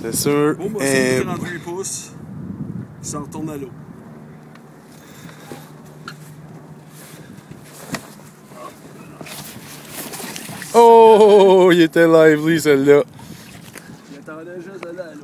C'est sûr. Bon, moi, Euh, c'est 38 pouces. Il s'en retourne à l'eau. Oh, il était lively celle-là. Il attendait juste à l'eau.